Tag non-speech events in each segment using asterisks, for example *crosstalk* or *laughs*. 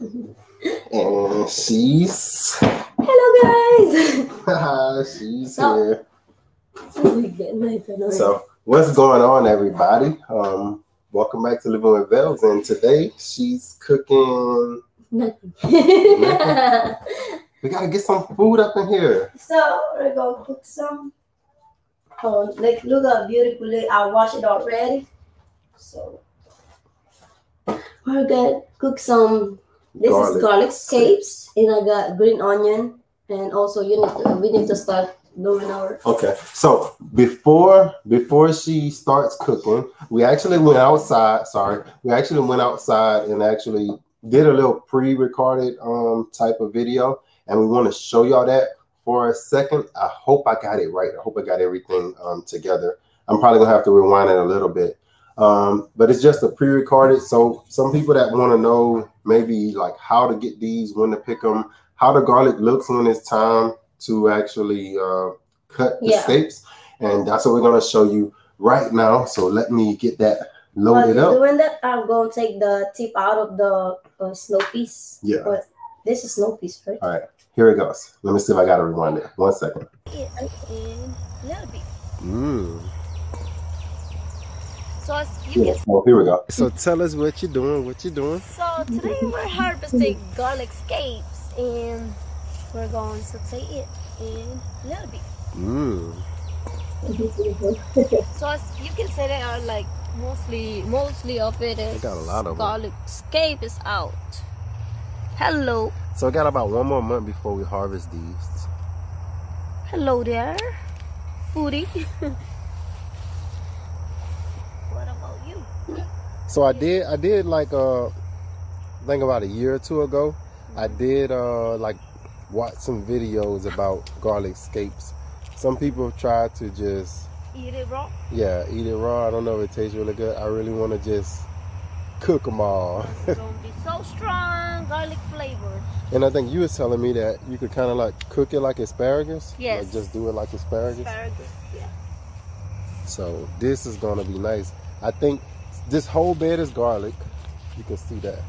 and she's Hello guys. *laughs* she's So- here. Getting my phone So what's going on, everybody? Um, welcome back to Living with Bhevs, and today she's cooking. Nothing. We gotta get some food up in here. so we're gonna cook some. Oh, like look how beautifully I washed it already. So we're gonna cook some. This Garlic. is garlic scapes, and I got green onion, and also you need to, we need to start doing our. Okay, so before before she starts cooking, we actually went outside. Sorry, we actually went outside and actually did a little pre-recorded um type of video, and we want to show y'all that for a second. I hope I got it right. I hope I got everything um together. I'm probably gonna have to rewind it a little bit. Um, but it's just a pre-recorded. So some people that want to know maybe like how to get these, when to pick them, how the garlic looks when it's time to actually uh, cut the Yeah. scapes, and that's what we're gonna show you right now. So let me get that While loaded you're up. doing that, I'm gonna take the tip out of the uh, snow peas. Yeah. But this is snow peas, right? All right, here it goes. Let me see if I gotta rewind it. One second. Yeah, and a little bit. Mm. So as you Yeah, can well, here we go. So tell us what you're doing. What you're doing? So today we're harvesting garlic scapes and we're going to saute it in a little bit. Mm. So as you can say they are like mostly mostly of it is got a lot of 'em. garlic scape is out. Hello. So I got about one more month before we harvest these. Hello there. Foodie. *laughs* what about you? So I did I did like uh I think about a year or two ago, I did uh like watch some videos about garlic scapes. Some people try to just Eat it raw? yeah, eat it raw. I don't know if it tastes really good. I really want to just cook them all. It's gonna *laughs* be so strong, garlic flavor. and I think you was telling me that you could kind of like cook it like asparagus. Yes. Like just do it like asparagus. Asparagus. Yeah. So this is gonna be nice. I think this whole bed is garlic. You can see that.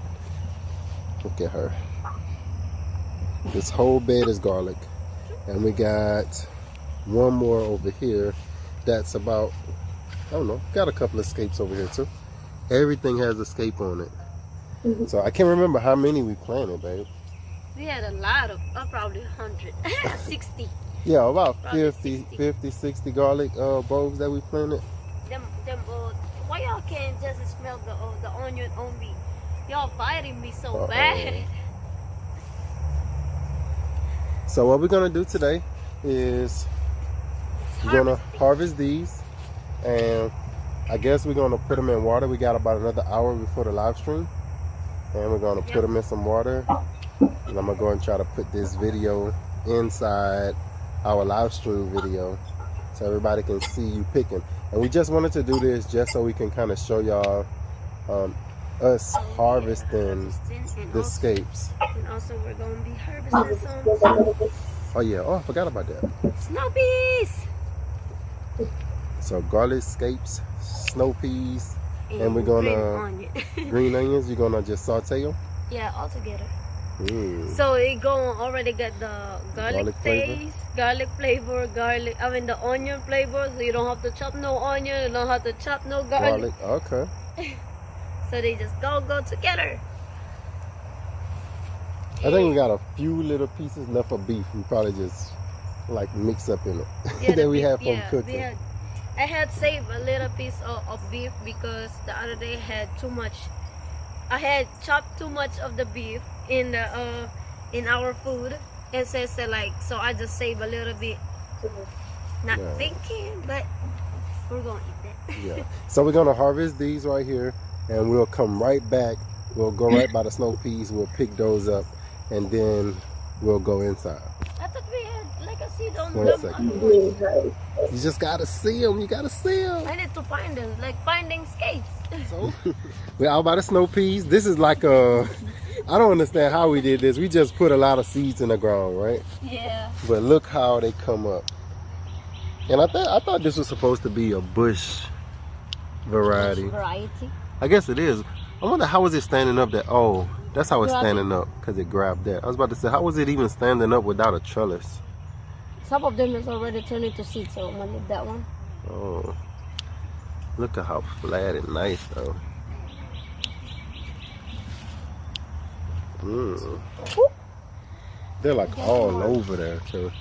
Look at her. This whole bed is garlic. And we got one more over here that's about, I don't know, got a couple of scapes over here too. Everything has escape on it. Mhm. So I can't remember how many we planted, babe. We had a lot of, uh, probably 100, *laughs* 60. Yeah, about Probably 50, 60. 50, 60 garlic uh, bulbs that we planted. Them, them, why y'all can't just smell the uh, the onion on me? Y'all biting me so Uh-oh. bad. *laughs* So what we're gonna do today is we're gonna harvest these and I guess we're gonna put them in water. We got about another hour before the live stream and we're gonna put them in some water and I'm gonna go and try to put this video inside our live stream video so everybody can see you picking. And we just wanted to do this just so we can kind of show y'all um, us harvesting the also, scapes. and also we're gonna be harvesting some Oh yeah, oh I forgot about that. snow peas. So garlic scapes, snow peas, And we're gonna- green onion. *laughs* green onions. You're gonna just saute them. yeah, all together. Mm. So it go already got the garlic, Garlic flavor? taste, garlic flavor, garlic. I mean the onion flavor. So you don't have to chop no onion. You don't have to chop no garlic. Garlic. Okay. *laughs* So they just go go together. I think we got a few little pieces left of beef. We probably just like mix up in it Yeah, *laughs* that we beef- had from yeah, cooking. had- I had saved a little piece of, of beef because the other day I had too much. I had chopped too much of the beef in the uh in our food, and so, so like so I just saved a little bit. Not Yeah. thinking, but we're gonna eat that. *laughs* yeah. So we're gonna harvest these right here, and we'll come right back. We'll go right by the snow peas. We'll pick those up, and then we'll go inside. I thought we had like a seed on One them. second. You just gotta see them. You gotta see them. I need to find them, like finding scapes. So *laughs* we're out by the snow peas. This is like a. I don't understand how we did this. We just put a lot of seeds in the ground, right? Yeah. But look how they come up. And I thought I thought this was supposed to be a bush variety. Variety. I guess it is. I wonder how is it standing up that oh That's how it's standing up because it grabbed that. I was about to say, how was it even standing up without a trellis? Some of them is already turned into seeds, so I'm gonna leave that one. Oh, look at how flat and nice though. Mm. They're like all over there too.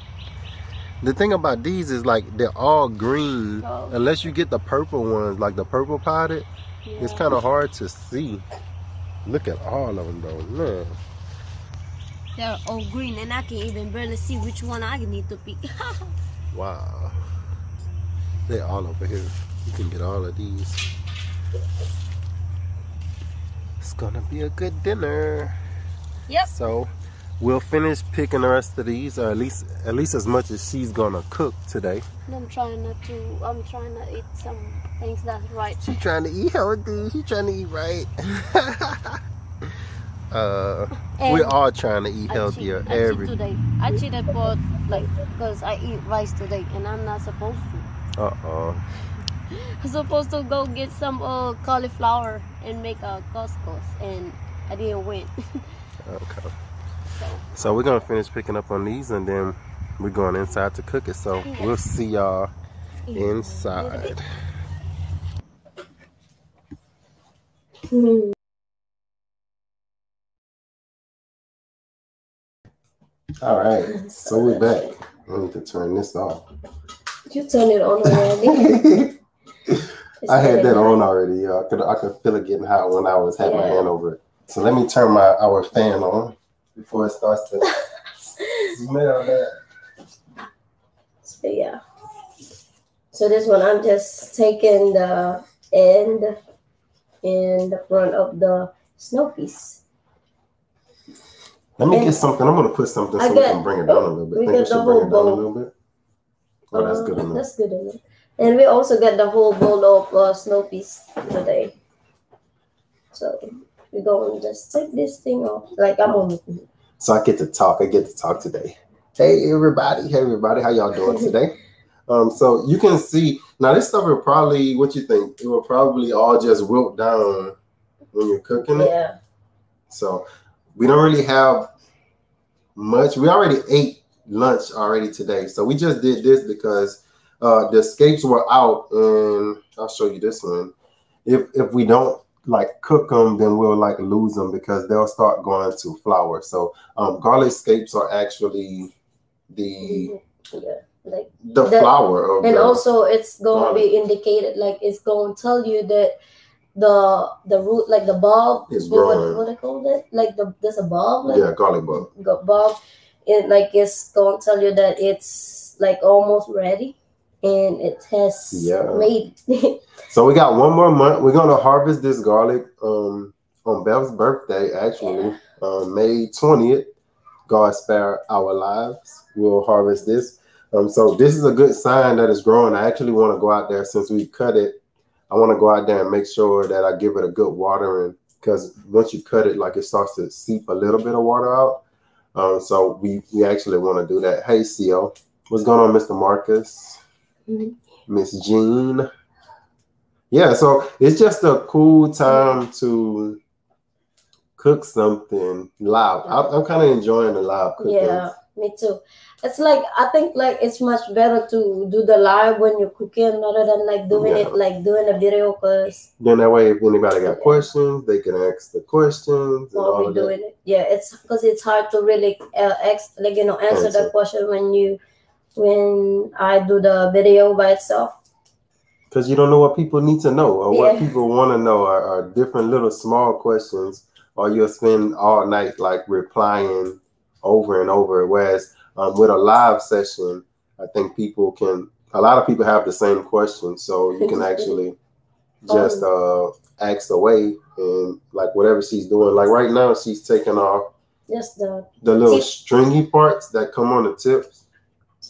The thing about these is like they're all green Oh. unless you get the purple ones, like the purple potted. It's kind of hard to see. Look at all of them though. Look. They're all green, and I can even barely see which one I need to pick. *laughs* Wow. They're all over here. You can get all of these. It's gonna be a good dinner. Yep. So we'll finish picking the rest of these, or at least at least as much as she's gonna cook today. I'm trying not to. I'm trying to eat some things that's right. She's trying to eat healthy. She's trying to eat right. *laughs* uh, we're all trying to eat I healthier I every. today. I cheated for like because I eat rice today, and I'm not supposed to. Uh oh. *laughs* I'm supposed to go get some uh, cauliflower and make a couscous, and I didn't win. *laughs* Okay. so we're gonna finish picking up on these, and then we're going inside to cook it. So we'll see y'all inside. All right, so we're back. I need to turn this off. You turn it on already. *laughs* I had that on already. I could I could feel it getting hot when I was had my hand over it. So let me turn my our fan on before it starts to *laughs* smell that. So yeah. So this one, I'm just taking the end in the front of the snow peas. Let me And- get something. I'm gonna put something so I we can bring it down a little bit. we Think got the whole down a bowl. little bit. Oh, that's Uh, good enough. That's good enough. And we also got the whole bowl of uh, snow peas today. So we're going to just take this thing off. Like I'm on. It. So I get to talk. I get to talk today. Hey everybody, hey everybody, how y'all doing today? *laughs* Um, so you can see now this stuff will probably what you think? It will probably all just wilt down when you're cooking it. Yeah. So we don't really have much. We already ate lunch already today. So we just did this because uh the escapes were out and I'll show you this one. If if we don't like cook them, then we'll like lose them because they'll start going to flour. So um garlic scapes are actually the Yeah. Like the, The- flour of and the, also it's going to be indicated like it's going to tell you that the the root like the bulb It's what, what, what they call it like the there's a bulb like yeah garlic bulb. bulb it like it's going to tell you that it's like almost ready and it has Yeah. made *laughs* So we got one more month. We're gonna harvest this garlic um on Bev's birthday, actually, um, May 20th. God spare our lives. We'll harvest this. Um, so this is a good sign that it's growing. I actually want to go out there since we cut it. I want to go out there and make sure that I give it a good watering because once you cut it, like it starts to seep a little bit of water out. Um, so we we actually want to do that. Hey, CO, what's going on, Mr. Marcus? Miss Jean. Yeah, so it's just a cool time to cook something live. I, I'm kind of enjoying the live cooking. yeah me too it's like i think like it's much better to do the live when you're cooking rather than like doing Yeah. it like doing a video because Then that way, if anybody got Yeah. questions, they can ask the questions while we're doing it yeah it's because it's hard to really uh, ex- like you know answer Answer. the question when you when i do the video by itself Because you don't know what people need to know or what people want to know are, are different little small questions, or you'll spend all night like replying over and over. Whereas um, with a live session, I think people can, a lot of people have the same questions. So you can *laughs* actually just uh, ask away and like whatever she's doing. Like right now, she's taking off just the the little Tip. stringy parts that come on the tips.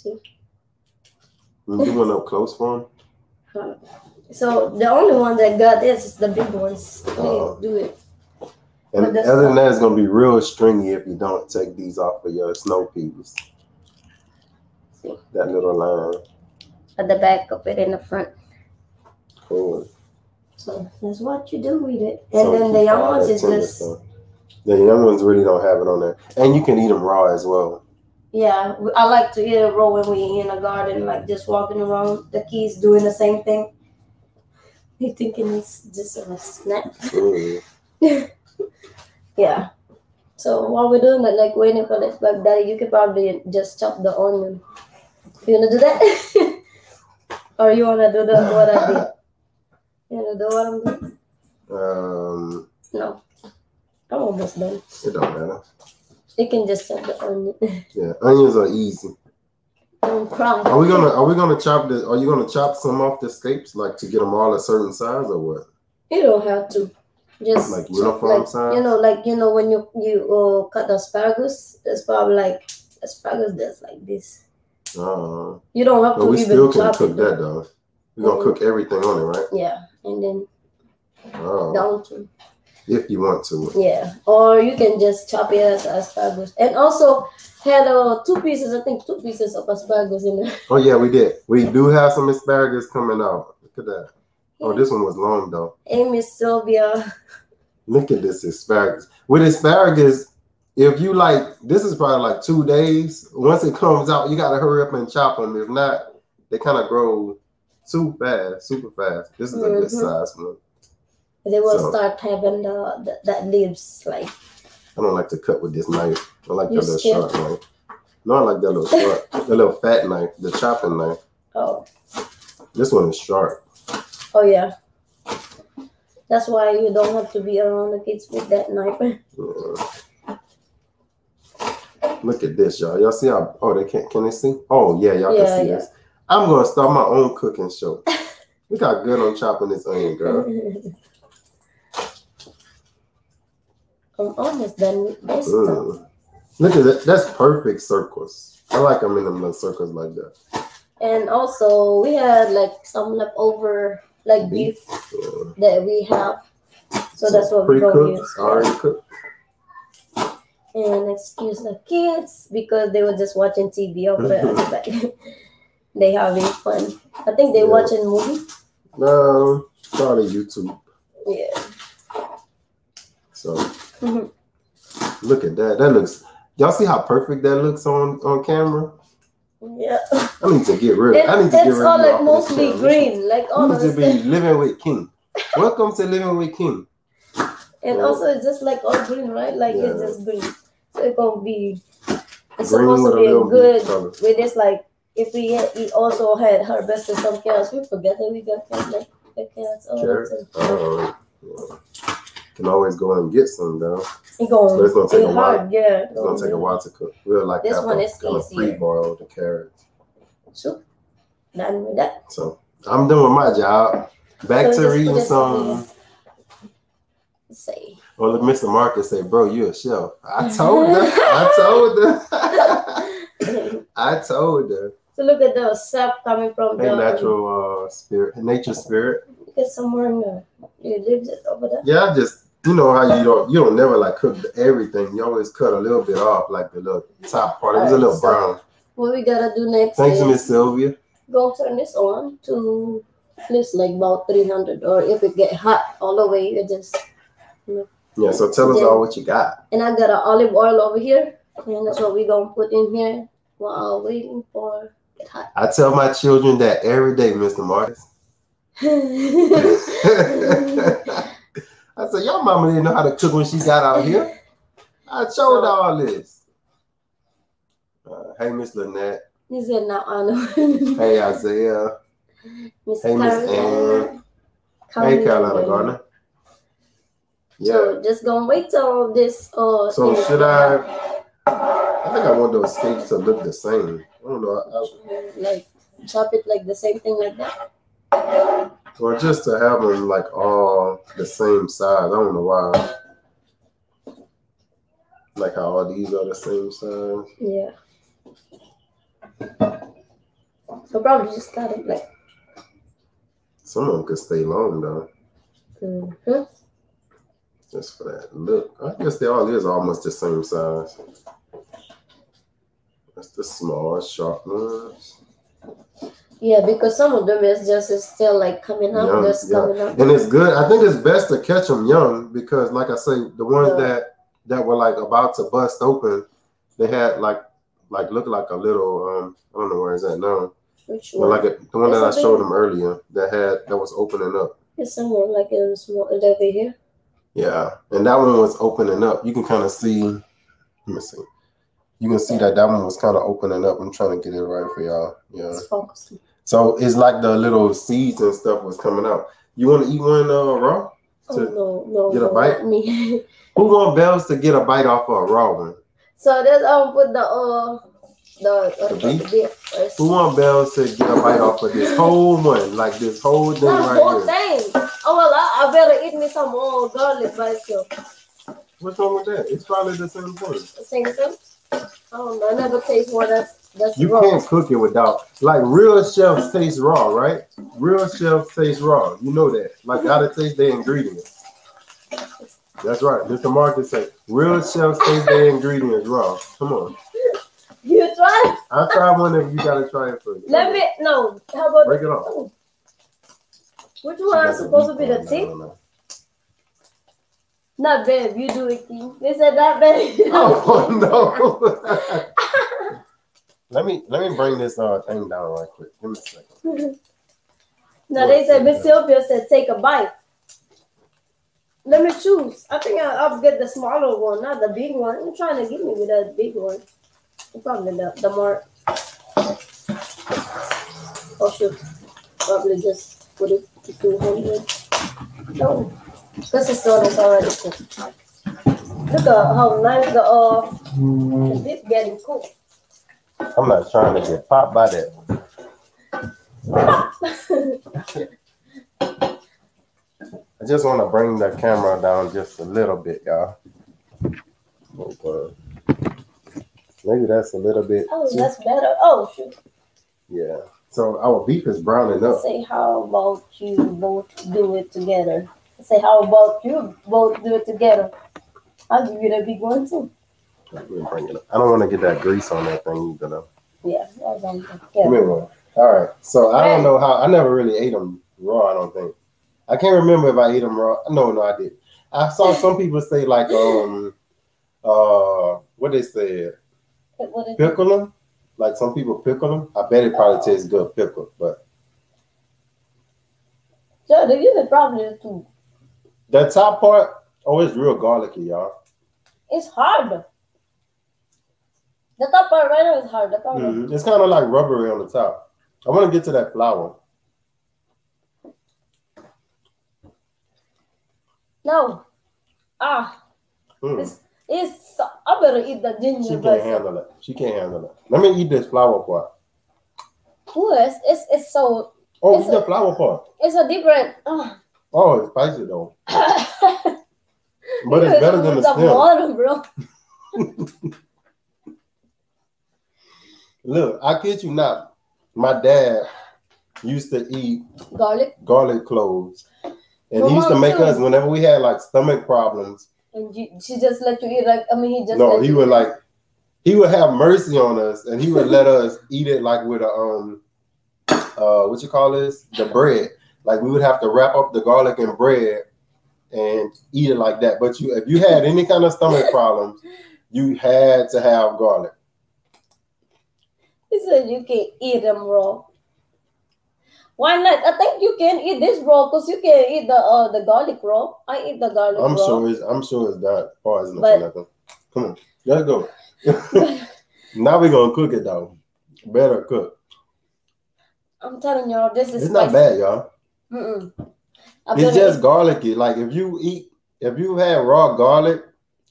See You one up close for them. so the only one that got this is the big ones they Oh. do it And other than that, it's gonna be real stringy if you don't take these off of your snow peas. See. That little line. at the back of it in the front Cool. so that's what you do with it and So then the young ones is just. The young ones really don't have it on there, and you can eat them raw as well. Yeah, I like to eat it raw when we in the garden, like just walking around. The kids doing the same thing. *laughs* He thinking it's just a snack. Mm. *laughs* Yeah. So while we're doing that, like waiting for this, like daddy, you could probably just chop the onion. You wanna do that? *laughs* or you wanna do the what I did? You wanna do what I'm doing? Um, No. I'm almost done. it don't matter. You can just chop the onion. *laughs* Yeah, onions are easy. Don't cry. Are we gonna Are we gonna chop the? Are you gonna chop some off the scapes, like to get them all a certain size, or what? You don't have to. Just Like uniform like, size? You know, like you know when you you uh, cut the asparagus, it's probably like asparagus that's like this. Uh, You don't have to we still can cook that though. We're gonna cook everything on it, right? Yeah, and then Oh, down to if you want to. yeah, or you can just chop it as asparagus. And also had uh two pieces, I think two pieces of asparagus in there. Oh yeah, we did. We do have some asparagus coming out. Look at that. Oh, this one was long though. Amy Sylvia. *laughs* Look at this asparagus. With asparagus, if you like, this is probably like two days. Once it comes out, you gotta hurry up and chop them. If not, they kind of grow too fast, super fast. This is a good Mhm. size one. They will So- start having the, the that leaves like I don't like to cut with this knife. I like You that little scared? sharp knife. No, I like that little sharp, the little fat knife, the chopping knife. oh This one is sharp. oh yeah. That's why you don't have to be around the kids with that knife. Yeah. *laughs* Mm. Look at this, y'all. Y'all see how? Oh, they can't. Can they see? Oh, yeah, y'all Yeah, can see yeah. this. I'm gonna start my own cooking show. *laughs* Look how good I'm chopping this onion, girl. *laughs* I'm almost done this. Mm. Look at that. That's perfect circles. I like them in the circles like that. And also we had like some leftover like beef Yeah. that we have. So that's what we're gonna use. already cooked. And excuse the kids because they were just watching TV over there. *laughs* *laughs* They having fun. I think they Yeah. watching movie. No, probably YouTube. Yeah. So Mhm. look at that. That looks. Y'all see how perfect that looks on on camera? Yeah. I need to get rid. It, I need to get it's rid all of you like mostly green, like all of to be living with King. Welcome to living with King. And also it's just like all green, right? Like it's just green. So it's gonna be it's Green supposed to be a good with this like if we had, we also had harvested some carrots, we forget that we got carrots like the carrots all Carrot. The yeah. Can always go and get some though. It going But it's gonna take it's a while. hard, yeah. It's gonna take a while to cook. We'll like This have one a is kind of pre-boil the carrots. So done with that. So I'm doing my job. Back So to reading this some. Let's see. Well, look, Mr. Marcus say, "Bro, you a chef." I *laughs* told her. I told her. *laughs* I told her. So look at the sap coming from Hey, the natural uh, spirit, nature spirit. Get somewhere in there. You leave it over there. Yeah, I just you know how you don't you don't never like cook everything. You always cut a little bit off, like the little top part. It was a little so- brown. What we gotta do next Thanks, Miss Sylvia. go turn this on to at least like about 300 or if it get hot all the way you just Yeah, so tell us Yeah. all what you got. and I got an olive oil over here and that's what we gonna put in here while waiting for it get hot. I tell my children that every day, Mr. Marcus. *laughs* *laughs* I said, your mama didn't know how to cook when she got out here. *laughs* I showed her all this. Uh, hey, Miss Lynette. He said now I know. Hey, Isaiah. Miss Hey, Miss. Hey, Carolina Gardner. Yeah. So just gonna wait till this uh So should I? I think I want those scapes to look the same. I don't know. I, like chop it like the same thing like that? Or just to have them like all the same size. I don't know why. Like how all these are the same size. Yeah. So probably just got it like Some of them could stay long though, mhm. just for that look. I guess they all is almost the same size. That's the small, sharp ones. Yeah, because some of them is just is still like coming up, Young, just coming up. And it's good. I think it's best to catch them young because, like I say, the ones Yeah. that that were like about to bust open. They had like like looked like a little um I don't know where is that now. Which But one? like a, the one that I showed them earlier that had that was opening up. It's somewhere like in small over here. Yeah, and that one was opening up. You can kind of see. Let me see. You can see that that one was kind of opening up. I'm trying to get it right for y'all. Yeah. It's focused. So it's like the little seeds and stuff was coming out. You want to eat one uh, raw? Oh no, no, get a bite? me. *laughs* Who want bells to get a bite off of a raw one? so there's um put the uh the uh, The the beef? beef. Who want bells to get a bite off of this whole one? Like this whole thing That whole right here. thing. Oh well, I, I better eat me some more garlic by itself. What's wrong with that? It's probably the same thing. Same thing. I don't know. I never taste one that's that's You raw. can't cook it without like real chefs taste raw, right? Real chefs taste raw. You know that. Like gotta taste their ingredients. That's right. Mr. Marcus say real chefs taste their ingredients raw. Come on. You try? I'll try one if you gotta try it first. Let me no. How about break it off. which one is supposed to be the tip? Not babe, you do it, King. They said that babe. *laughs* Oh *laughs* no. *laughs* let me let me bring this uh thing down right quick. Give me a second. no, they said Miss Sylvia said take a bite. Let me choose. I think I, I'll get the smaller one, not the big one. I'm trying to get me with that big one. Probably the, the more. Oh shoot. Probably just put it to 200. No. Done, it's already cooked. Look at how nice the uh beef getting cooked. I'm not trying to get popped by that. *laughs* I just want to bring the camera down just a little bit, y'all. Okay. Maybe that's a little bit. oh, too- that's better. Oh shoot. yeah. So our beef is browning up. Say how about you both do it together? Say how about you both do it together? I'll give you the big one too. Let bring it up. I don't want to get that grease on that thing either. Though. Yeah, that's on the Give me yeah. one. All right. So I don't know how. I never really ate them raw. I don't think. I can't remember if I ate them raw. No, no, I did. I saw some people say like um uh what they said What is it? pickle them. Like some people pickle them. I bet it probably tastes good pickled, but Yeah, they give it probably too. That top part, oh, it's real garlicky, y'all. It's hard. The top part right now is hard. The top Mhm. It's kind of like rubbery on the top. I want to get to that flour. No. Ah, Mm. it's it's. I better eat the ginger. She can't handle it. She can't handle it. Let me eat this flour part. Ooh, it's, it's it's so Oh, It's a- the flour part. it's a different. ah. Oh, it's spicy though. But it's *laughs* better than the stem. water, bro. *laughs* Look, I kid you not. My dad used to eat Garlic garlic cloves. And My he used to make too. us whenever we had like stomach problems. and you, she just let you eat like I mean he just no, he would eat. like he would have mercy on us and he would let *laughs* us eat it like with a um uh what you call this? The bread. Like we would have to wrap up the garlic in bread and eat it like that. But you if you had any kind of stomach *laughs* problems, you had to have garlic. He said you can eat them raw. Why not? I think you can eat this raw because you can eat the uh the garlic raw. I eat the garlic I'm raw. sure it's I'm sure it's not poison But- nothing. Come on, let's go. *laughs* *laughs* now we're gonna cook it though. Better cook. I'm telling y'all, this is It's not bad, y'all. Mm-mm. It's just garlicky. Like if you eat, if you had raw garlic,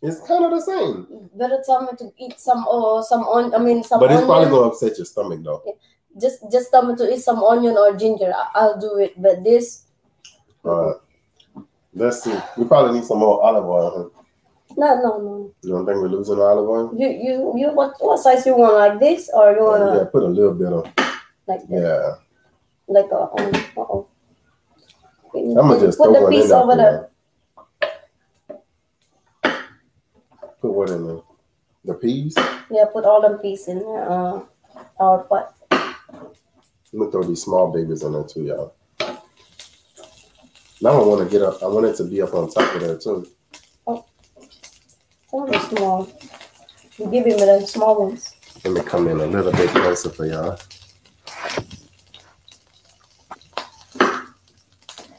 it's kind of the same. better tell me to eat some uh some on. I mean some But it's probably gonna upset your stomach though. Just just tell me to eat some onion or ginger. I, I'll do it. But this, All right. Let's see. We probably need some more olive oil. Huh? no, no, no. You don't think we're losing olive oil? You you you what what size you want like this or you wanna yeah, put a little bit of. like that? Yeah, like a um, uh-oh. I'ma just put throw the piece over there. put what in there? The peas. Yeah, put all them pieces in there. Uh, our pot. Let me throw these small babies in there too, y'all. Now I want to get up. I want it to be up on top of there too. Oh. Are small. You give him the small ones. Let me come in a little bit closer for y'all.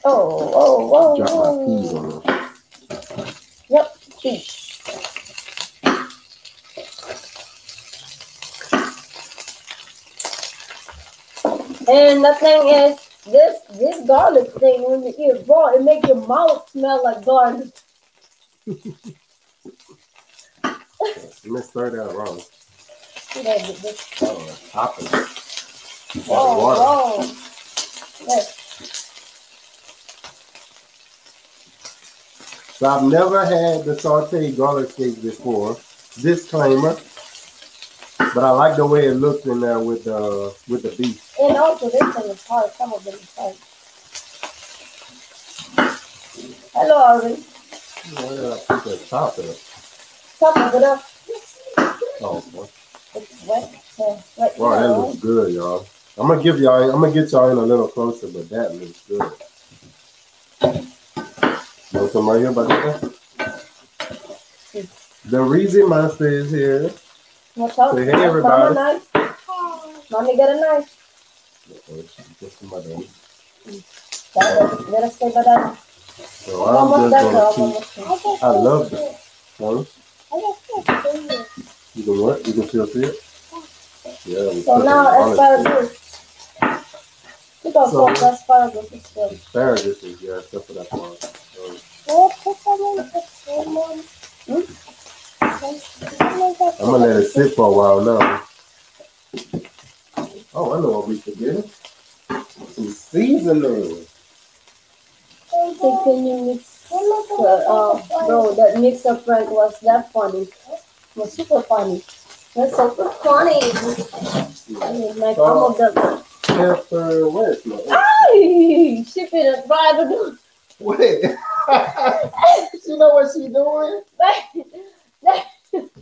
Oh, oh, whoa, Drop my oh, peas oh. whoa. on them. Yep, cheese. And the thing is, this this garlic thing when you eat it raw, it makes your mouth smell like garlic. Let me stir that wrong. See that, this- this- Oh. Oh, water. oh. Yes. So I've never had the sauteed garlic scape before. Disclaimer. But I like the way it looks in there with the with the beef. And also this thing is hard. Some of them is hard. Hello. Where did I put that top in? Some of it up. Oh, boy. It's wet. Yeah, right Wow, that looks good, y'all. I'm gonna give y'all. I'm gonna get y'all in a little closer, but that looks good. You want some right here, that? The Reason Monster is here. Watch out. Say hey, Mama everybody. knife. Mommy got a knife. Just my daddy. Gotta, gotta stay by that. So I'm just gonna keep. I love this. Huh? You can what? You can still see it? Yeah. So now it on it. asparagus. Look how So- asparagus. Asparagus is yeah, except for that part. So, I'm gonna let it sit for a while now. Oh, I know what we forgetting. Some seasoning. So can you mix? Uh, uh, bro, that mix up prank was that funny. Was super funny. That's super funny. I mean, like some of the. Pepper, where's my Ay, she finna try Wait. *laughs* you know what she doing? *laughs*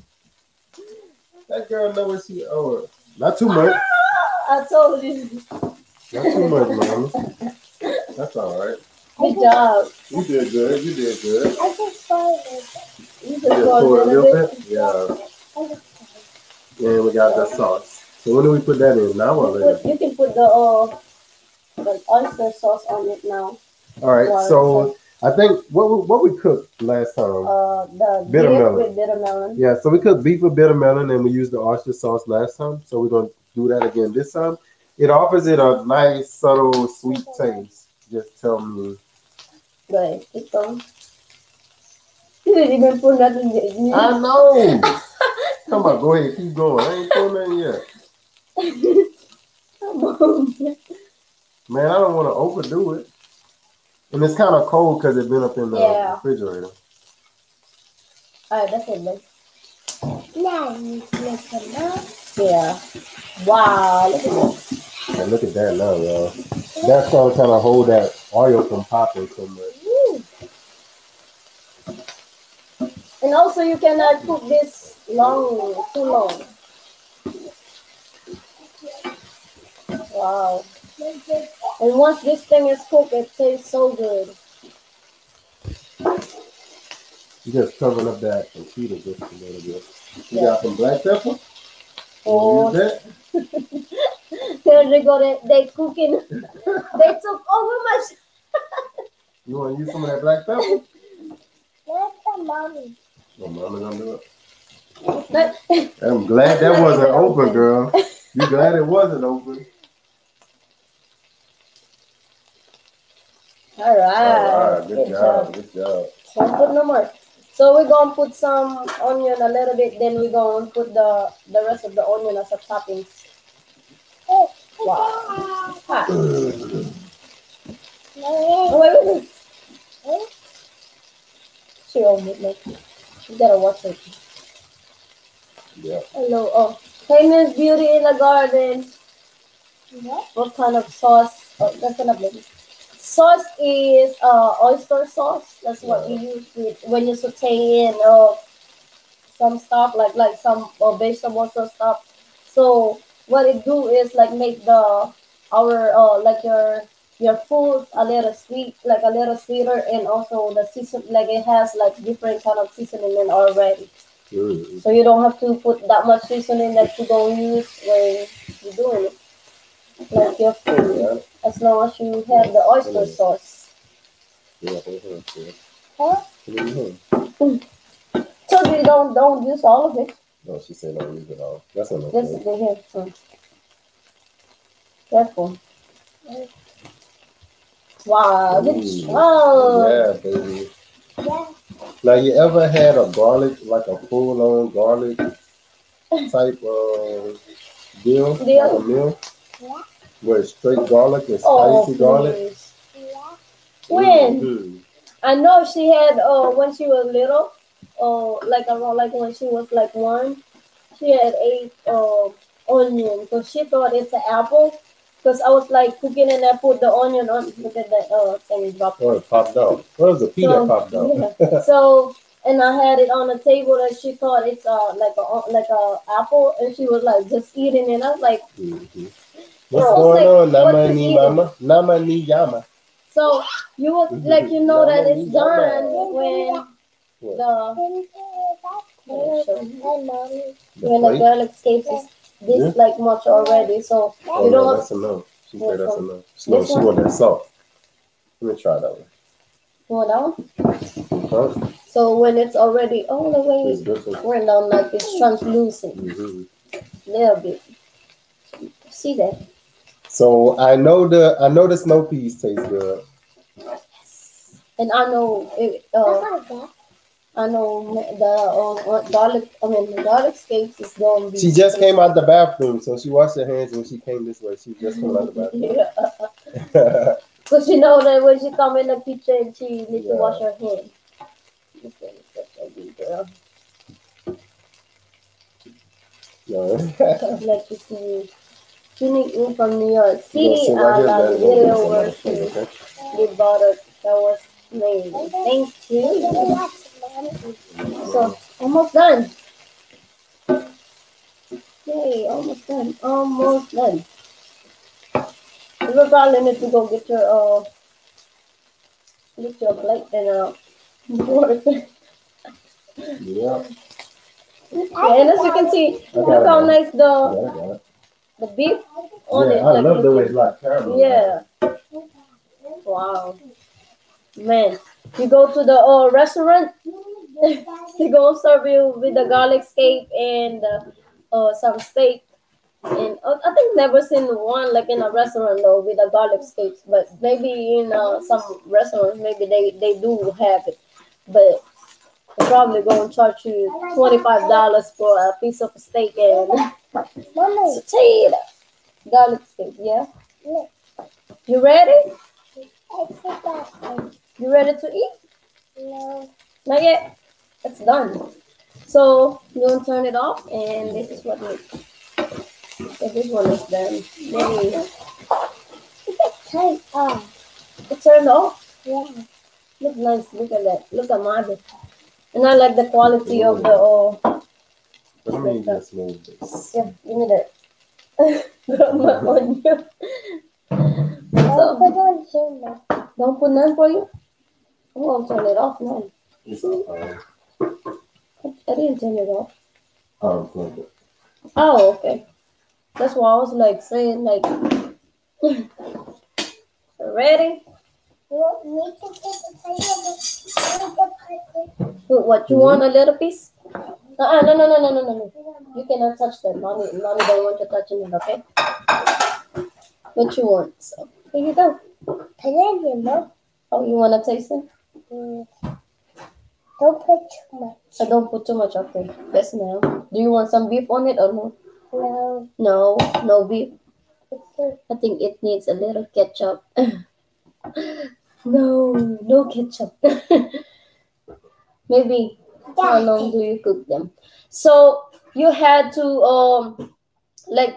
That girl know what she oh not too much. *laughs* I told you. Not too much, mama. That's all right. Good job. You did good. You did good. You just Just got pour a little little bit. Yeah. And we got the sauce. So when do we put that in? Now or You, later? you can put the uh, the oyster sauce on it now. All right. So I think what we, what we cooked last time. Uh, the Bitter melon. bitter melon. Yeah. So we cooked beef with bitter melon, and we used the oyster sauce last time. So we're gonna do that again this time. It offers it a nice, subtle, sweet taste. Just tell me. Go ahead, keep going. You didn't even put nothing in I know. *laughs* Come on, go ahead, keep going. I ain't doing nothing yet. *laughs* Come on. Man, I don't want to overdo it. And it's kind of cold because it's been up in the Yeah. refrigerator. Alright, that's it, babe. Yeah. Wow, look at this. And look at that now, y'all. That's gonna kind of hold that oil from popping so much. And also, you cannot cook this long, too long. Wow. And once this thing is cooked, it tastes so good. You just covering up that computer just a little bit. You Yeah. got some black pepper? Oh, use that? *laughs* there they go. They, they cooking. *laughs* they took over my. You want to use some of that black pepper? *laughs* Where's the mommy? Oh, no, mama gonna do it. I'm glad that wasn't open. girl. You glad it wasn't open? All right. All right, good job, good job. Don't put no more. So we're gonna put some onion a little bit, then we're gonna put the the rest of the onion as a toppings. Wow. Hot. Oh, wait, wait, wait. She owned it, like you gotta watch it. Yeah. Hello, oh, hey Miss Beauty in the garden. What kind of sauce? Oh, that's enough, baby. Sauce is uh oyster sauce. That's what you use with when you saute in uh some stuff like like some uh, vegetables or stuff. So what it do is like make the our uh like your your food a little sweet, like a little sweeter, and also the season, like it has like different kind of seasoning in already. Mm. So you don't have to put that much seasoning that you don't use when you're doing it. Like your food, as long as you have the oyster sauce. Yeah. Huh? So you don't don't use all of it. No, she said don't use it all. That's not Just okay. the here. So. Careful. Wow, good Ooh. job. Yeah, baby. Now, you ever had a garlic, like a full on garlic type of deal? Like a meal? Where straight garlic and Oh, spicy garlic? please. When? Mhm. I know she had uh when she was little, uh like around like when she was like one, she had ate uh onion because she thought it's an apple. Because I was like cooking and I put the onion on. Look at that uh thing drop. Oh, it popped out. What was the pea So, popped out? yeah. *laughs* So and I had it on the table and she thought it's uh like a like a apple and she was like just eating it. I was like, Mhm. What's going like, on? Nama ni mama. Nama ni yama. so you was like you know that it's done when What? the when the garlic scapes is this Yeah. like much already. So Oh, you don't that's enough. She said that's enough. No, she want that salt. Let me try that one. you want that one? Huh? So when it's already all the way we're down like it's translucent Mhm. little bit. See that? So I know the I know the snow peas taste good. And I know it uh I know the uh, garlic I mean the garlic escapes is gonna be She just came out the bathroom, so she washed her hands when she came this way. She just came out the bathroom. *laughs* Yeah. Cause you know that when she come in the kitchen, she needs to wash her hands. This is such a good girl. no. I'd see In from New York City, right I here, got a man. We'll video get where some other she things, okay? did butter that was amazing. Thank you. So almost done. Yay, almost done. Almost done. Will probably need to go get your uh get your plate and uh *laughs* water. Yeah. And as you can see, look how nice the the beef on Yeah, it. I like, love the way it's like caramel. Yeah. Wow. Man, you go to the uh, restaurant, *laughs* they gonna serve you with the garlic steak and uh, uh, some steak. And uh, I think never seen one like in a restaurant though with a garlic steak, but maybe in uh, some restaurants maybe they, they do have it. But they're probably gonna charge you twenty five dollars for a piece of steak and potato garlic steak. Yeah. You ready? You ready to eat? No. Not yet. It's done. So you to turn it off, and this is what it. So this one is done. Maybe it turned off. Yeah. Look nice. Look at that. Look at mine. And I like the quality of the. Uh, Let me just move this. yeah, give me that. *laughs* Got my *laughs* onion. So, don't put none for you. I'm gonna turn it off now. It's all fine. I didn't turn it off. Oh, good. Oh, okay. That's why I was like saying like *laughs* ready? What you want a little piece? Uh-uh, no no no no no no no. You cannot touch that. Mommy mommy don't want you touching it, okay? What you want? So here you go. Oh, you wanna taste it? Don't put too much. I don't put too much, okay. Yes ma'am. Do you want some beef on it or no? No, No, no beef. I think it needs a little ketchup. *laughs* no, no ketchup. Maybe how long do you cook them? So you had to um like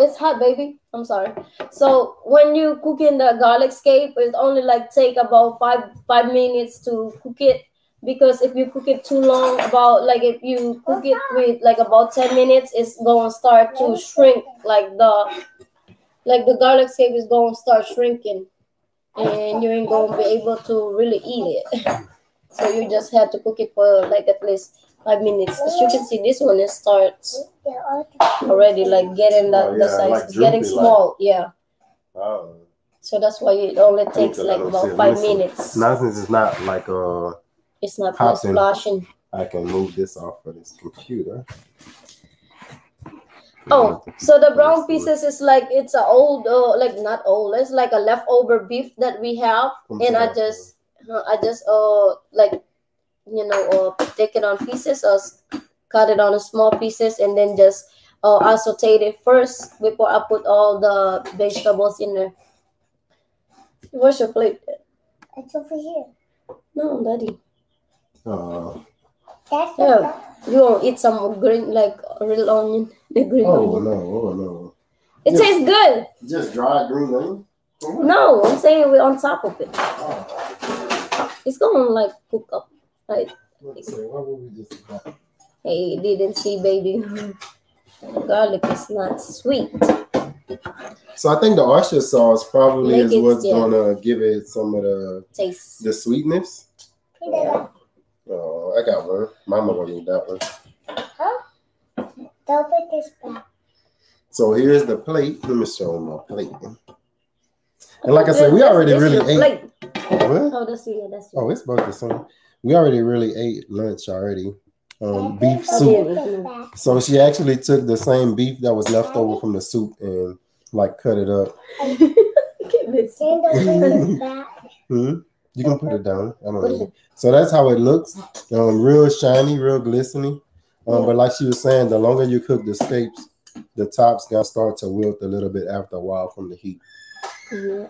it's hot baby. I'm sorry. So when you cook in the garlic scape, it only like take about five five minutes to cook it because if you cook it too long, about like if you cook it with like about ten minutes, it's gonna start to shrink like the like the garlic scape is gonna start shrinking. And you ain't gonna be able to really eat it. *laughs* so you just have to cook it for like at least five minutes. As you can see, this one it starts already like getting the, Oh, the size, like it's getting small. Yeah. Oh. So that's why it only takes like about five Listen, minutes. Now since it's not like uh It's not splashing. I can move this off of this computer. Oh, so the brown pieces is like it's a old, uh, like not old. It's like a leftover beef that we have, and I just, uh, I just uh like, you know, uh take it on pieces or cut it on small pieces, and then just uh I sauteed it first before I put all the vegetables in there. Where's your plate? It's over here. No, daddy. Uh, That's the Yeah. You want to eat some green, like real onion, the green oh onion. no, oh no. It Yeah. tastes good. Just dried green onion? No, I'm saying we're on top of it. Oh. It's gonna like cook up. Like, Let's see, what would we just hey, didn't see, baby. *laughs* Garlic is not sweet. So I think the oyster sauce probably Make is what's yeah. gonna give it some of the Taste. the sweetness. Yeah. Oh, I got one. Mama need that one. Don't put this back. So here's the plate. Let me show my plate. And like I said, we already that's really ate. What? Oh, that's. That's you. Oh, it's both the same. We already really ate lunch already. Um, beef soup. did. Put this back. So she actually took the same beef that was left over from the soup and like cut it up. Get this. Then don't put this back. Hmm? You can put it down. I don't know. So that's how it looks. Um, real shiny, real glistening. Um, but like she was saying, the longer you cook the steaks, the top's gonna start to wilt a little bit after a while from the heat. Yeah.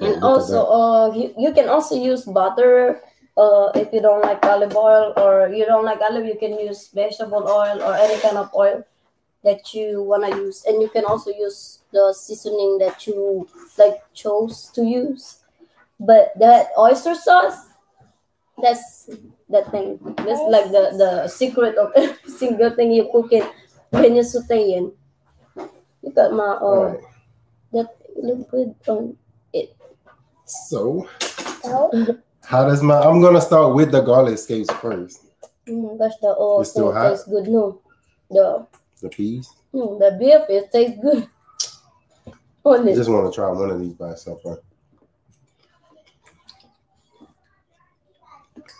And also, uh, you, you can also use butter. Uh, if you don't like olive oil or you don't like olive, you can use vegetable oil or any kind of oil that you wanna use. And you can also use the seasoning that you like chose to use. But that oyster sauce, that's the thing. That's like the the secret of every *laughs* single thing you cook it when you're sauteing. You got my uh, Alright. that look good on it. So Don't. how does my I'm gonna start with the garlic scapes first. Oh my gosh, the oh, It's still hot? tastes good. No, the The peas. no, the beef it tastes good. *laughs* On I it. just want to try one of these by itself. Right?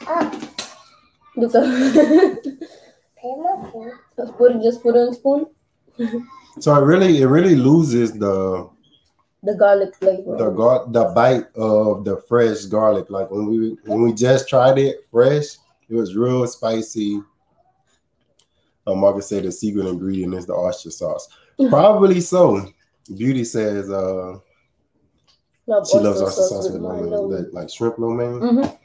Ah, Look at pay put it, just put it on spoon. So it really it really loses the The garlic flavor. the gar- the bite of the fresh garlic. Like when we when we just tried it fresh, it was real spicy. Um, Margaret said the secret ingredient is the oyster sauce. Probably so. Beauty says uh Love she loves oyster sauce with my lo mein, love. that, like shrimp lo mein. Mhm.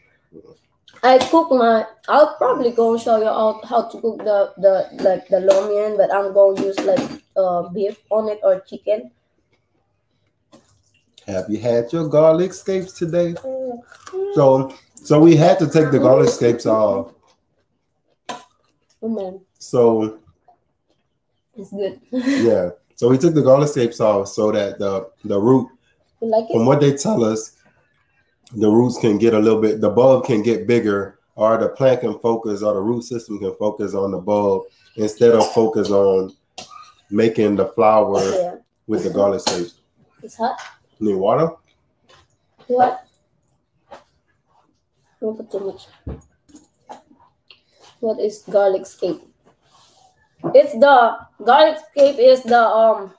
I cook my. I'll probably go and show you how, how to cook the the like the lo mein, but I'm gonna use like uh beef on it or chicken. Have you had your garlic scapes today? Mm. So so we had to take the garlic scapes off. Oh man, So it's good. *laughs* yeah. So we took the garlic scapes off so that the the root like from what they tell us, the roots can get a little bit, the bulb can get bigger, or the plant can focus, or the root system can focus on the bulb instead of focus on making the flower Yeah, with the garlic scapes. it's hot. Need water? What? Don't put too much. What is garlic scape? It's the garlic scape is the um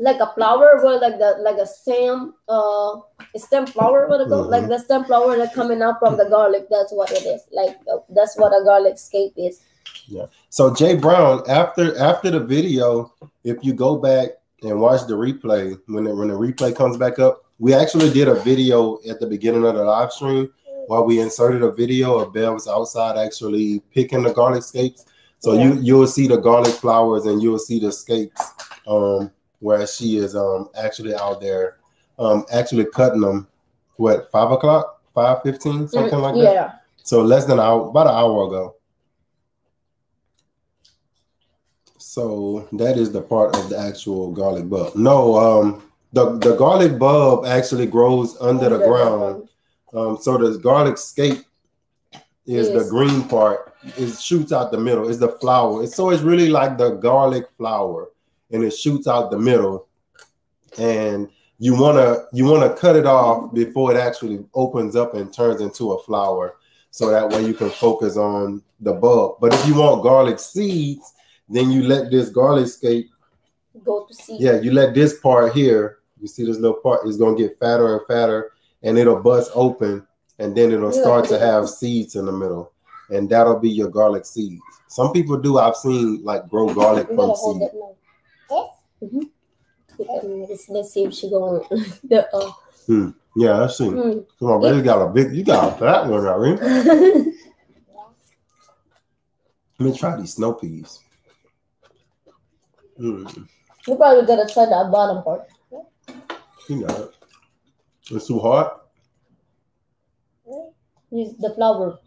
like a flower where like the like a stem uh stem flower what it? Called Mhm. like the stem flower that coming out from the garlic that's what it is. Like uh, that's what a garlic scape is. Yeah. So Jay Brown, after after the video, if you go back and watch the replay, when the, when the replay comes back up, we actually did a video at the beginning of the live stream while we inserted a video of Bhevs outside actually picking the garlic scapes. So you you'll see the garlic flowers and you'll see the scapes, um, where she is um actually out there, um actually cutting them. What five o'clock, five fifteen, something like that. yeah So less than an hour, about an hour ago. So that is the part of the actual garlic bulb. No, um, the the garlic bulb actually grows under the ground. Um, so the garlic scape is the green part. It shoots out the middle. It's the flower. It's so it's really like the garlic flower, and it shoots out the middle. And you wanna you wanna cut it off before it actually opens up and turns into a flower, so that way you can focus on the bulb. But if you want garlic seeds, then you let this garlic scape Go to see. yeah, you let this part here, you see this little part is gonna get fatter and fatter, and it'll bust open, and then it'll Yeah. start to have seeds in the middle, and that'll be your garlic seeds. Some people do. I've seen like grow garlic from seed. That. Mm-hmm. Let's, let's see if she going. the, uh, Yeah, I've seen. mm. Come on, baby, you got a big, you got a fat one, I mean. Let me try these snow peas. Mm, we probably gotta try that bottom part. you got it. It's too hard. Use the flower.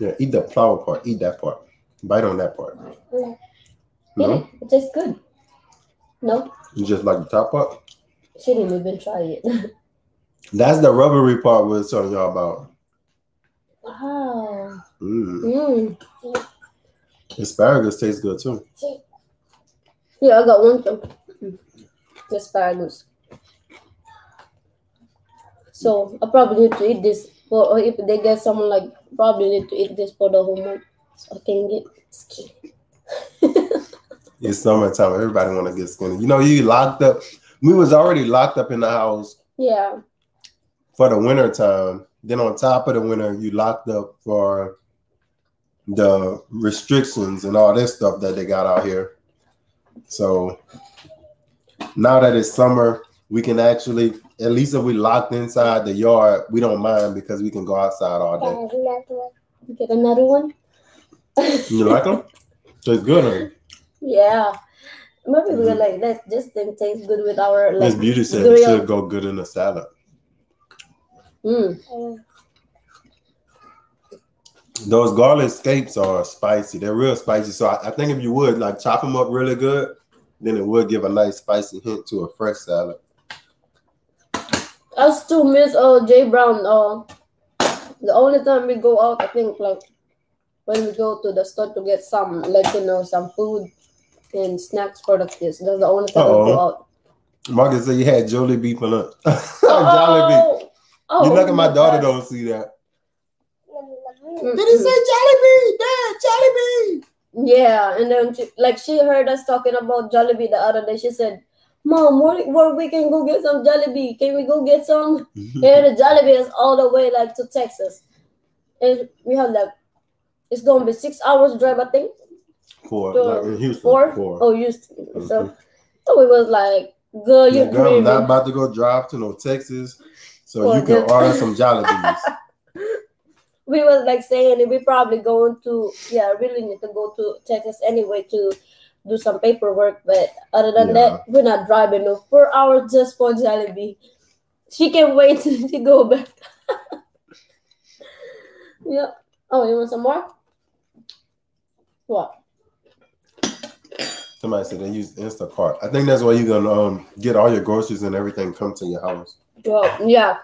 Yeah, eat the flower part. Eat that part. Bite on that part. Eat No, it. It tastes good. No, you just like the top part. she didn't even try it. *laughs* That's the rubbery part we we're telling y'all about. wow. Mm. Mm. Asparagus tastes good too. Yeah, I got one too. Mm. Asparagus. So I probably need to eat this. For, or if they get someone like, probably need to eat this for the whole month, so I can get skinny. It's summertime. Everybody want to get skinny. You know, you locked up. We was already locked up in the house yeah. for the winter time. Then on top of the winter, you locked up for the restrictions and all this stuff that they got out here. So now that it's summer, we can actually, at least if we locked inside the yard, we don't mind because we can go outside all day. There's another one. Get another one. You like *laughs* them? Tastes good. Yeah. Maybe we're like that. This thing tastes good with our like. Beauty said it should go good in a salad. Mm. Those garlic scapes are spicy. They're real spicy. So I, I think if you would like chop them up really good, then it would give a nice spicy hint to a fresh salad. Us too, Miss uh, J Brown. Uh, the only time we go out, I think, like when we go to the store to get some, like you know, some food and snacks for the kids. That's the only thing we go Uh-oh. out. Marcus said you had Jollibee for lunch. *laughs* Jollibee. Oh, you look at my daughter God. don't see that. Mm, Did he say Jollibee? Dad, Jollibee. Yeah, and then she, like she heard us talking about Jollibee the other day. She said, "Mom, where, where we can go get some Jollibee? Can we go get some?" *laughs* Yeah, the Jollibee is all the way like to Texas, and we have like it's gonna be six hours drive, I think. Four, oh, So, like in Houston. Four? Oh, to. So, so we was like, "Girl, you Yeah, girl, I'm not about to go drive to no Texas, so you can order *laughs* some Jollibees. we was like saying we probably going to yeah really need to go to Texas anyway to do some paperwork but other than Yeah. that we're not driving no four hours just for Jollibee she can wait *laughs* till she go back *laughs* yeah oh you want some more what Somebody said they use Instacart. I think that's why you're gonna um, get all your groceries and everything come to your house. well yeah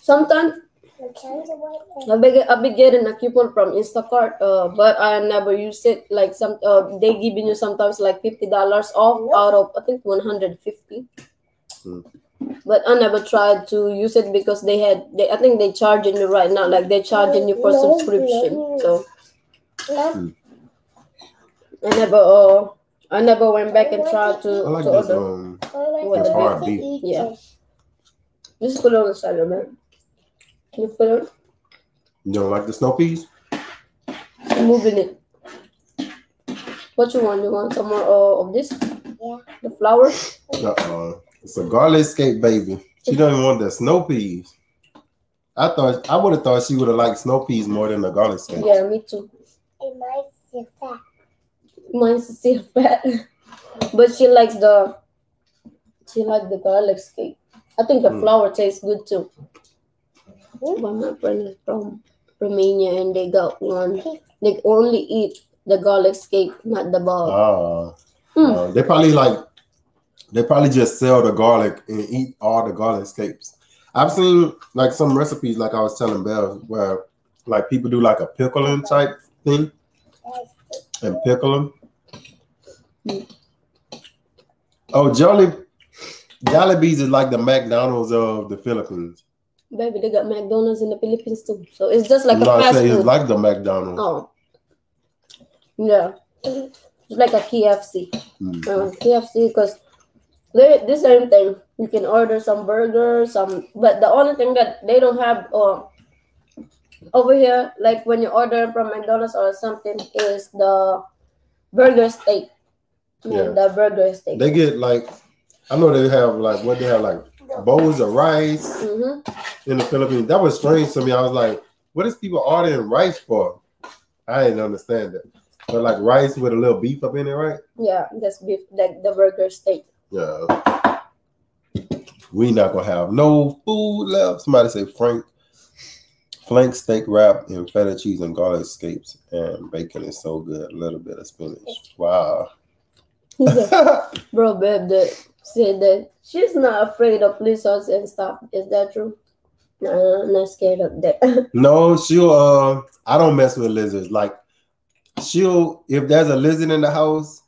sometimes The cans are. I be I be getting a coupon from Instacart, uh, but I never use it. Like some, uh, they giving you sometimes like fifty dollars off out of I think one hundred fifty. Hmm. But I never tried to use it because they had. They, I think they charging you right now, like they charging you for subscription. no. So No, I never, uh, I never went back and tried to, I like to this order. um I like With the the hard beef. beef. Yeah. Just put it on the side, man. You put it, you don't like the snow peas? I'm moving it. What you want? You want some more uh, of this? Yeah. The flower? Uh-uh. It's a garlic scape, baby. She don't even want the snow peas. I thought I would have thought she would have liked snow peas more than the garlic scape. Yeah, me too. It might sit fat. Mine's still fat, but she likes the she likes the garlic scape. I think the Mm. flower tastes good too. But my friend is from Romania and they got one. They only eat the garlic scape, not the ball. Ah, Mm. uh, they probably like They probably just sell the garlic and eat all the garlic scapes. I've seen like some recipes, like I was telling Belle, where like people do like a pickling type thing and pickle them. Oh, Jolly Jollibees is like the McDonald's of the Philippines. Baby, they got McDonald's in the Philippines too. So it's just like no, a I fast say food. it's like the McDonald's. oh. Yeah. It's like a KFC. Mm. Uh, KFC because they the same thing. You can order some burgers, some but the only thing that they don't have uh, over here, like when you order from McDonald's or something, is the burger steak. Yeah, the burger steak. They get like, I know they have like what they have like bowls of rice hmm in the Philippines. That was strange to me. I was like, what is people ordering rice for? I didn't understand that. But like rice with a little beef up in it, right? Yeah, that's beef, like the burger steak. Yeah. We not gonna have no food left. Somebody say Frank flank steak wrap and feta cheese and garlic scapes and bacon is so good. A little bit of spinach. Wow. *laughs* Bro, babe, that said that she's not afraid of lizards and stuff. Is that true? No, I'm not scared of that. *laughs* no, she'll uh I don't mess with lizards. Like she'll if there's a lizard in the house,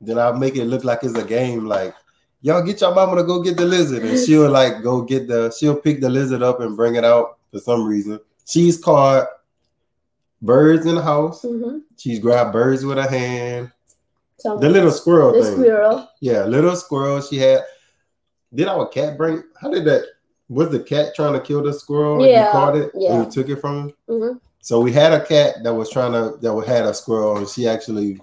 then I'll make it look like it's a game. Like, y'all get your mama to go get the lizard. And she'll *laughs* like go get the she'll pick the lizard up and bring it out for some reason. She's caught birds in the house. hmm She's grabbed birds with her hand. Some, The little squirrel the thing. squirrel. Yeah, little squirrel. She had. Did our cat bring? How did that? Was the cat trying to kill the squirrel? and Yeah, you caught it. yeah. And you took it from him. hmm So we had a cat that was trying to that had a squirrel, and she actually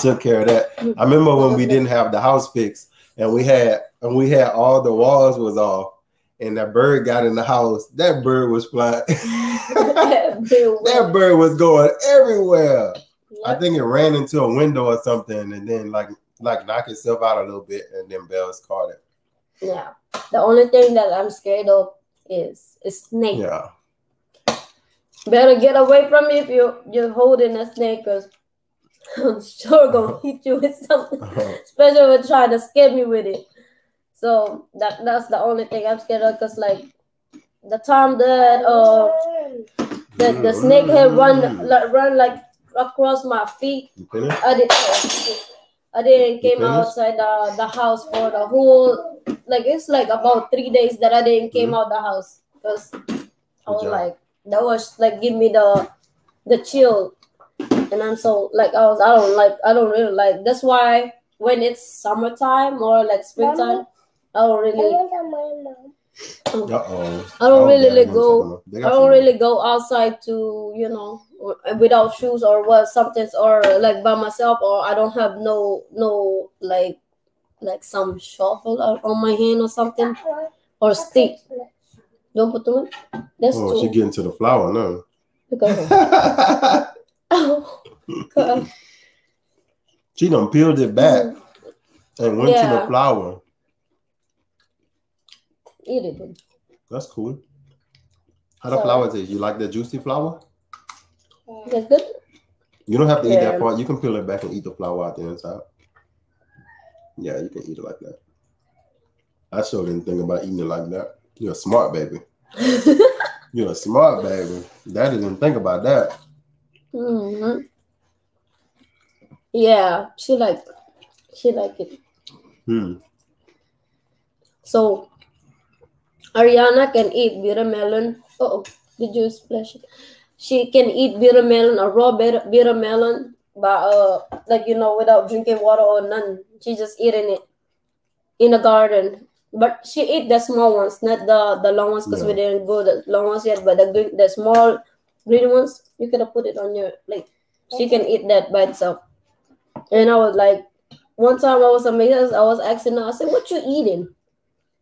took care of that. I remember when we didn't have the house fixed, and we had and we had all the walls was off, and that bird got in the house. That bird was flying. *laughs* *laughs* that bird was going everywhere. I think it ran into a window or something, and then like like knocked itself out a little bit, and then Bells caught it. Yeah. The only thing that I'm scared of is a snake. Yeah, Better get away from me if you you're holding a snake, cause I'm *laughs* sure gonna *laughs* hit you with something. *laughs* Especially when trying to scare me with it. So that that's the only thing I'm scared of, cause like the time that uh the, the snake had run like, run like across my feet, I didn't, I didn't came outside the, the house for the whole like it's like about three days that I didn't came Mhm. out the house. Because I was like that was like give me the the chill. And I'm so like I was I don't like I don't really like that's why when it's summertime or like springtime I don't really Uh oh. I don't really like go. I don't really go outside to, you know, or- without shoes or what something or like by myself or I don't have no no like like some shovel on my hand or something or stick. Don't put too much. That's Oh, she too getting to the flower now. because oh, God. she done peeled it back and went to the flower. eat it. That's cool. How the So- flower taste? You like the juicy flower? That's good. You don't have to eat that part. You can peel it back and eat the flower out the inside. Yeah, you can eat it like that. I sure didn't think about eating it like that. You're a smart baby. *laughs* You're a smart baby. Daddy didn't think about that. hmm Yeah, she like she like it. Hmm. So Ariana can eat bitter melon. Oh, did you splash it? She can eat bitter melon or raw bitter, bitter melon, but uh, like you know, without drinking water or none. She just eating it in the garden. But she eat the small ones, not the the long ones, because we didn't go the long ones yet. But the green, the small green ones, you could have put it on your plate. She can eat that by itself. And I was like, one time I was amazed. I was asking her, I said, "What you eating?"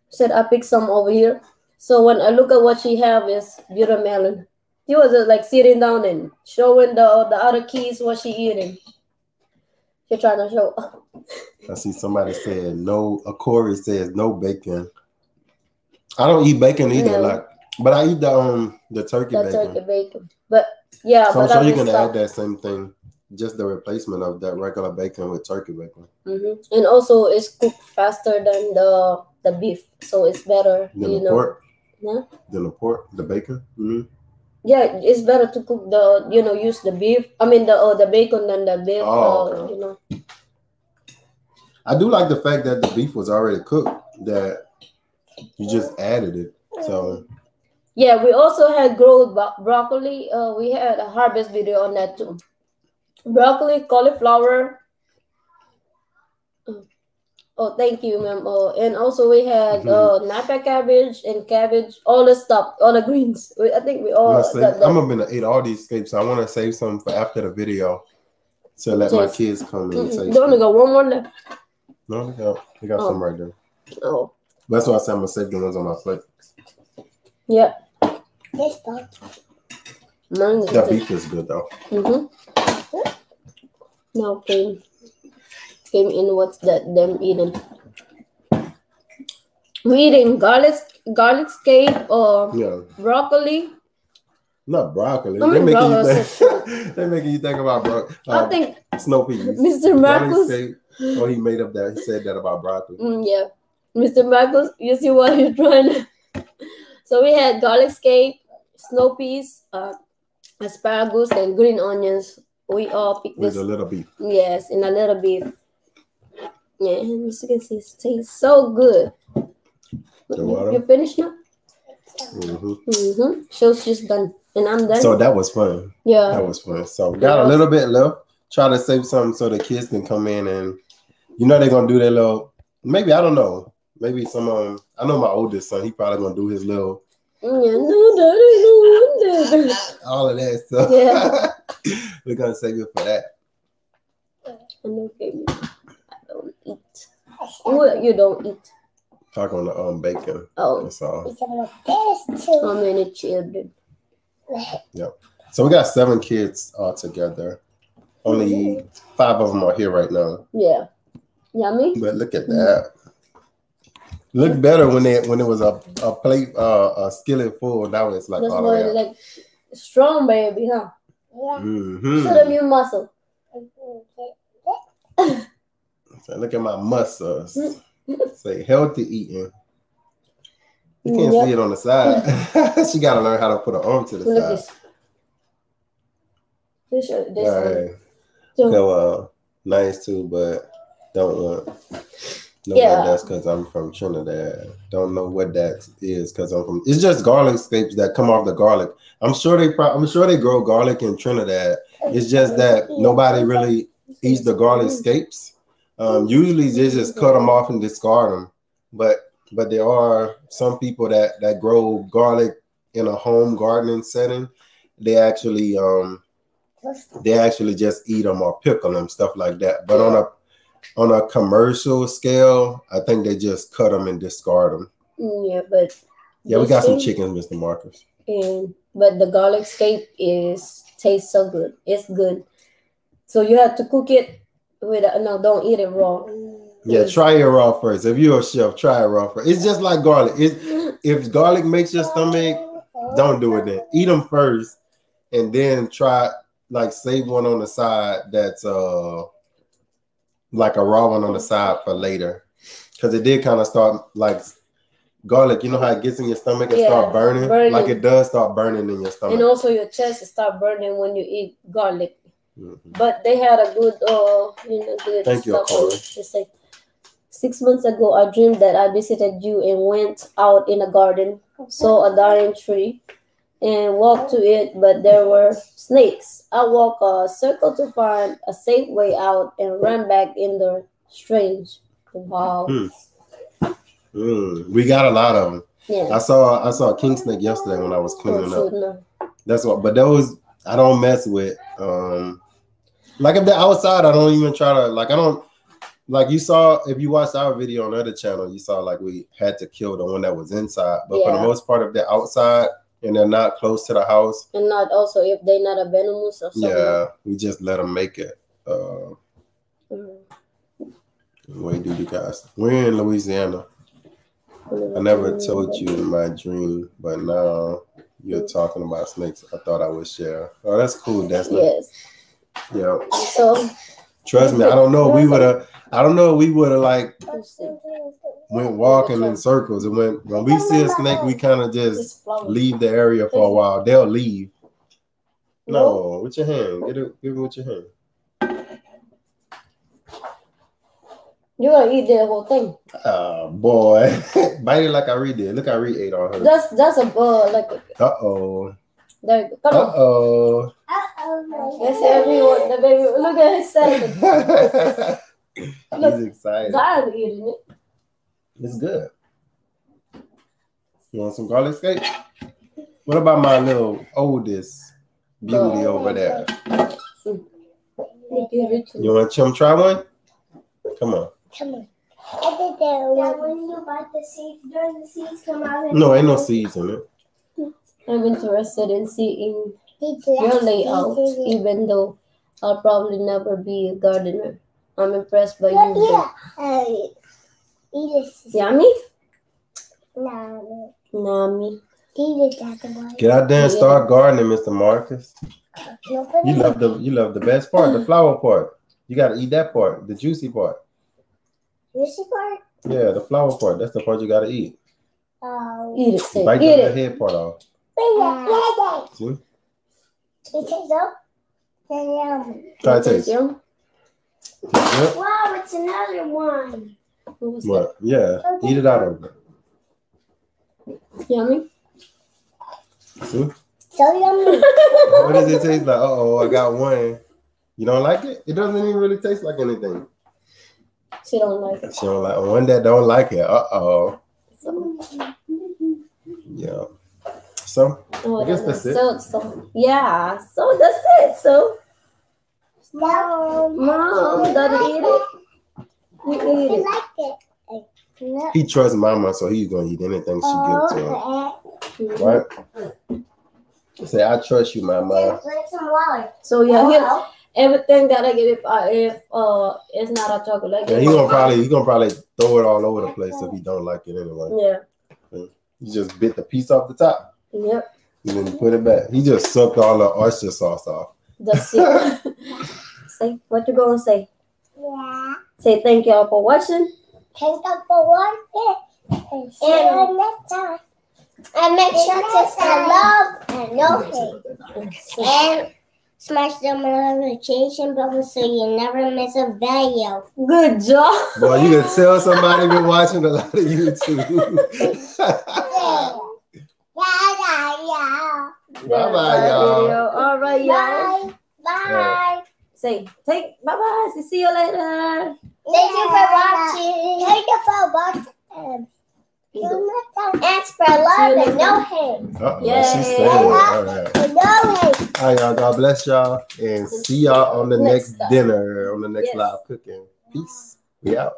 She said I picked some over here. So when I look at what she have is bitter melon. She was just like sitting down and showing the the other keys what she eating. She trying to show. I see somebody said no. A Corey says no bacon. I don't eat bacon either. No. Like, but I eat the um the turkey the bacon. turkey bacon. But yeah, So I'm sure you can add that same thing. just the replacement of that regular bacon with turkey bacon. hmm And also, it's cooked faster than the the beef, so it's better. Then you the know, pork. Yeah. Then the pork, the bacon. hmm yeah, it's better to cook the you know use the beef. I mean the uh, the bacon than the beef. Oh, uh, okay. You know. I do like the fact that the beef was already cooked. That you just added it. So Yeah, we also had grilled bro- broccoli. Uh, we had a harvest video on that too. Broccoli, cauliflower. Oh, thank you, ma'am. Oh, and also we had uh, napa cabbage and cabbage, all the stuff, all the greens. We, I think we I'm all gonna, say, got. I'm gonna eat all these scapes. I want to save some for after the video to let my kids come and Mm-mm. taste. They only got one more left. No, they got, they got Oh. some right there. Oh, That's why I said I'm gonna save the ones on my plate. yeah. This one. Mine is That beef is good though. Mm-hmm. No, came came in what's that them eating? We eating garlic garlic scape or Yeah, broccoli. not broccoli. I mean, they making broccoli, you think. *laughs* they making you think about bro- I uh, think snow peas. Mr. Marcus. Oh, he made up that. He said that about broccoli. Mm, yeah, Mr. Marcus. You see what he's trying to. *laughs* So we had garlic scape, snow peas, uh, asparagus, and green onions. We all picked With this a little beef. Yes, in a little beef. Yeah, and as you can see, it tastes so good. The water? You finished now? hmm Mm-hmm. Show's just done, and I'm done. So that was fun. yeah, That was fun. So we got a little bit left. Try to save something so the kids can come in and you know they're gonna do their little maybe I don't know. Maybe some um I know my oldest son, he probably gonna do his little Mm, yeah, no, daddy, no, wonder. *laughs* all of that stuff. Yeah. *laughs* We're gonna save it for that. I know, baby. I don't eat. What you don't eat? Talk on the um bacon. Oh, That's all. We can this too. how many children? So we got seven kids all together. Only five of them are here right now. Yeah, yummy. But look at that. Look better when it when it was a, a plate uh a skillet full. Now it's like That's all the why way up. like strong, baby, huh? Yeah. Mhm. Show them your muscle. *laughs* So look at my muscles. Say healthy eating. You can't Yep. see it on the side. *laughs* she got to learn how to put her arm to the Look side. this. This, this one. Right. So- uh, nice too, but don't want. Know Yeah. that that's because I'm from Trinidad. Don't know what that is because I'm from. It's just garlic scapes that come off the garlic. I'm sure they. Pro- I'm sure they grow garlic in Trinidad. It's just that nobody really eats the garlic scapes. Um, usually they just cut them off and discard them. But but there are some people that that grow garlic in a home gardening setting. They actually um they actually just eat them or pickle them stuff like that. But on a on a commercial scale, I think they just cut them and discard them. Yeah, but Yeah, we got some chickens, Mr. Marcus. and but the garlic scape is tastes so good. It's good. So you have to cook it with a, no, don't eat it raw. Yeah, try it raw first. If you're a chef, try it raw first. It's just like garlic. It's, if garlic makes your stomach, don't do it then. Eat them first, and then try like save one on the side that's uh like a raw one on the side for later, because it did kind of start like garlic. You know how it gets in your stomach and Yeah, start burning? burning. like it does start burning in your stomach. And also your chest start burning when you eat garlic. Mhm. But they had a good uh you know good Thank you, stuff on Corey. it. It's like six months ago I dreamed that I visited you and went out in a garden, saw a dying tree and walked to it, but there were snakes. I walked a circle to find a safe way out and ran back in the strange. Wow. Hmm. Mm, we got a lot of them. Yeah. I saw I saw a king snake yesterday when I was cleaning Oh, up. That's what. But those I don't mess with. Um, like if they're outside, I don't even try to. Like I don't. Like you saw, if you watched our video on the other channel, you saw like we had to kill the one that was inside. But for the most part, if they're outside and they're not close to the house, And not also if they're not a venomous or something. yeah, we just let them make it. Uh, Mhm. where do you guys? We're in Louisiana. I never told you in my dream, but now you're talking about snakes. I thought I would share. Oh, that's cool. That's. Yes. Yeah. So Trust me, I don't know. We would have. I don't know. We would have like went walking in circles and went. When we see a snake, we kind of just leave the area for a while. They'll leave. No, with your hand. Get it. Give it with your hand. You're gonna eat the whole thing. Oh boy, *laughs* bite it like I read it. Look, I read eight on her. That's that's a ball. Like Uh oh. there. you. Come Uh on. oh. Uh-oh. Let's everyone. The baby. Look at his salad. *laughs* He's excited. Zion eating it. It's good. You want some garlic scape? What about my little oldest beauty over there? Look at it. You want to try one? Come on. Come on. I did that one. when you bite the seeds, does the seeds come out? No, ain't no seeds in it. I'm interested in seeing your layout, even though I'll probably never be a gardener. I'm impressed by Yeah, you. yeah. Uh, eat it. Yummy? No, Nami. eat it that one. Get out there and start gardening, Mr. Marcus. You love the you love the best part, the flower part. You gotta eat that part, the juicy part. Juicy part? Yeah, the flower part. That's the part you gotta eat. Oh. Eat it, say. Bite Eat the it. head part off. Yeah. See? It tastes up. Yum. Try it taste. Yum. Yep. Wow, it's another one. What was that? What? Yeah. Eat it out of it. Yummy? See? So yummy. *laughs* What does it taste like? Uh oh, I got one. You don't like it? It doesn't even really taste like anything. She don't like it. She don't like one that don't like it. Uh oh. Yeah. So oh, I guess that's that's it. So, so, yeah. So that's it. So, Mom. mom, daddy eat it. You eat He it. liked it. He trusts mama, so he's gonna eat anything she gives to him. Oh, Right? Say, I trust you, mama. Drink some water. So yeah, he'll, Oh, everything that I give if I, if uh it's not a chocolate. I Yeah, give he him- gonna probably he gonna probably throw it all over the place if he don't like it anyway. Yeah. You just bit the piece off the top Yep. and then you put it back. He just sucked all the oyster sauce off. That's *laughs* it. say what you gonna say. Yeah. Say thank y'all for watching. Thank you for watching. And see you next time. And make sure to spread love and no hate. And smash the notification button so you never miss a video. Good job. Boy, you can tell somebody been watching a lot of YouTube. Yeah, yeah, yeah. bye bye, y'all. All right, y'all. Bye. Bye. Say take bye bye. See you later. Thank you for watching. Thank you for watching. See you next time. And spread love and no hate. Uh-oh, Yay. she's saying it. All right. No hate. All right, y'all. God bless y'all. And see y'all on the Next next dinner, on the next Yes. live cooking. Peace. We out.